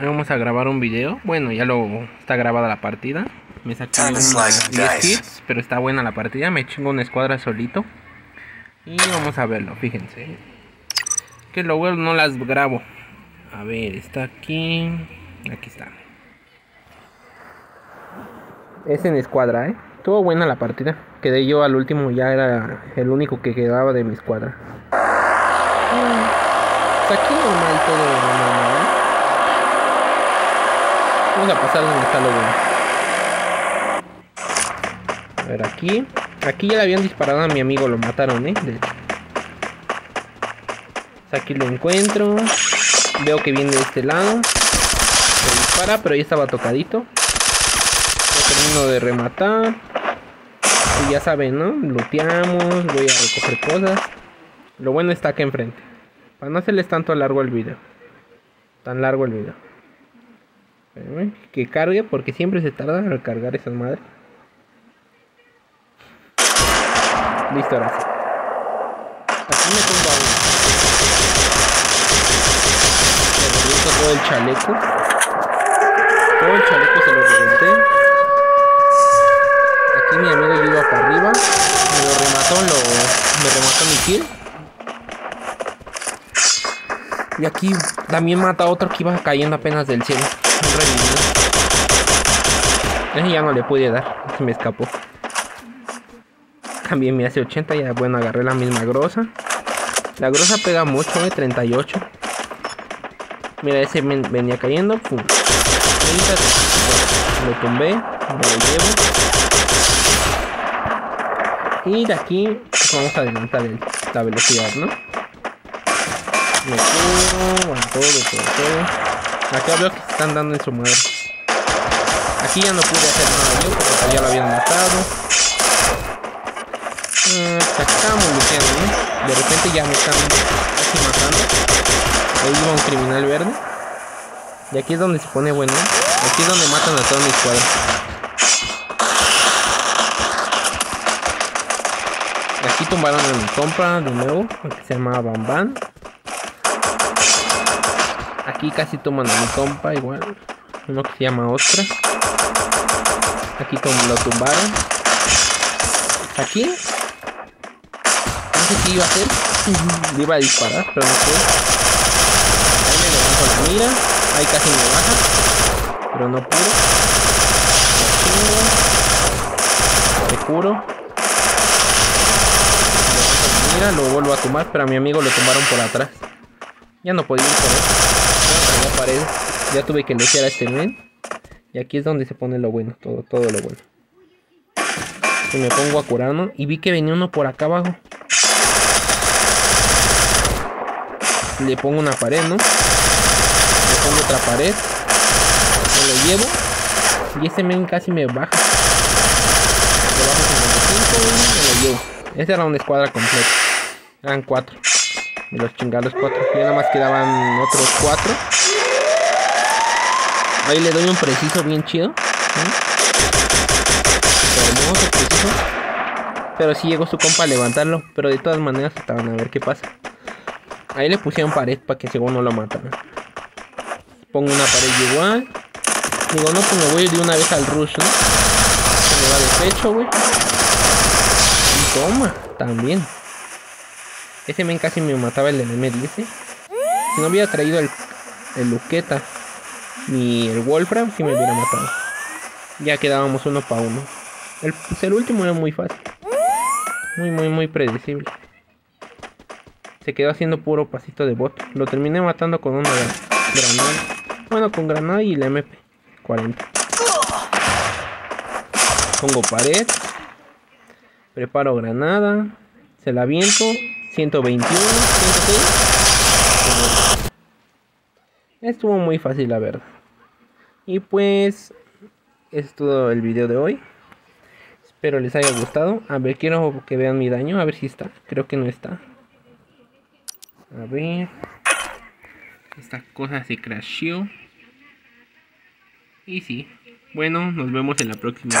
vamos a grabar un video. Bueno, ya lo está grabada la partida. Me saqué unas 10 hits, pero está buena la partida. Me chingo una escuadra solito. Y vamos a verlo, fíjense. Que luego no las grabo. A ver, está aquí. Aquí está. Es en escuadra, ¿eh? Estuvo buena la partida. Quedé yo al último, ya era el único que quedaba de mi escuadra. Pues aquí normal todo normal. Vamos a pasar donde está lo bueno. A ver, aquí. Aquí ya le habían disparado a mi amigo, lo mataron, ¿eh? Aquí lo encuentro. Veo que viene de este lado. Se dispara, pero ya estaba tocadito. Termino de rematar. Y ya saben, ¿no? Looteamos, voy a recoger cosas. Lo bueno está acá enfrente. Para no hacerles tanto largo el video. Tan largo el video. Que cargue porque siempre se tarda en recargar esas madres. Listo, ahora. Aquí me tumba uno. Le todo el chaleco. Todo el chaleco se lo reventé. Aquí mi amigo iba para arriba. Me lo remató, lo, me remató mi kill. Y aquí también mata a otro que iba cayendo apenas del cielo. Ese ya no le pude dar. Se me escapó. También me hace 80. Ya bueno, agarré la misma grosa. La grosa pega mucho, de eh, 38. Mira, ese venía cayendo. Pum. Lo tumbé. Lo llevo. Y de aquí vamos a adelantar la velocidad, ¿no? Me curo, todo, todo. Acá veo que están dando en su madre. Aquí ya no pude hacer nada yo porque ya lo habían matado. Eh, aquí estábamos luchando, ¿no? De repente ya me están casi matando. Ahí iba un criminal verde. Y aquí es donde se pone bueno. Aquí es donde matan a todos mis cuadros. Aquí tumbaron a mi compra de nuevo, que se llama Bamban. Aquí casi toman a mi compa igual. Uno que se llama Ostra. Aquí como lo tumbaron. Aquí. No sé qué iba a hacer. Le iba a disparar, pero no sé. Ahí me levanto la mira. Ahí casi me baja. Pero no pudo. Me curo. Mira, lo vuelvo a tumbar, pero a mi amigo lo tumbaron por atrás. Ya no podía ir por él pared. Ya tuve que limpiar a este men. Y aquí es donde se pone lo bueno, todo, todo lo bueno. Y me pongo a curarnos. Y vi que venía uno por acá abajo. Le pongo una pared, ¿no? Le pongo otra pared. Me lo llevo. Y ese men casi me baja. Le bajo 55 y me lo llevo. Esa era una escuadra completa. Eran cuatro. Me los chingados cuatro. Ya nada más quedaban otros cuatro. Ahí le doy un preciso bien chido. Hermoso, preciso. Pero si llegó su compa a levantarlo. Pero de todas maneras estaban a ver qué pasa. Ahí le pusieron pared para que según no lo matan. Pongo una pared igual. Digo, no, pues me voy de una vez al rush, ¿no? Se me va de pecho, güey. Y toma, también. Ese men casi me mataba el MM10. Si no hubiera traído el, el Luqueta ni el Wolfram si me hubiera matado. Ya quedábamos uno para uno. El, pues el último era muy fácil. Muy, muy, muy predecible. Se quedó haciendo puro pasito de bot. Lo terminé matando con una granada. Bueno, con granada y la MP 40. Pongo pared. Preparo granada. Se la viento. 121. 106. Estuvo muy fácil la verdad. Y pues es todo el video de hoy. Espero les haya gustado. A ver, quiero que vean mi daño. A ver si está. Creo que no está. A ver. Esta cosa se crasheó. Y sí. Bueno, nos vemos en la próxima.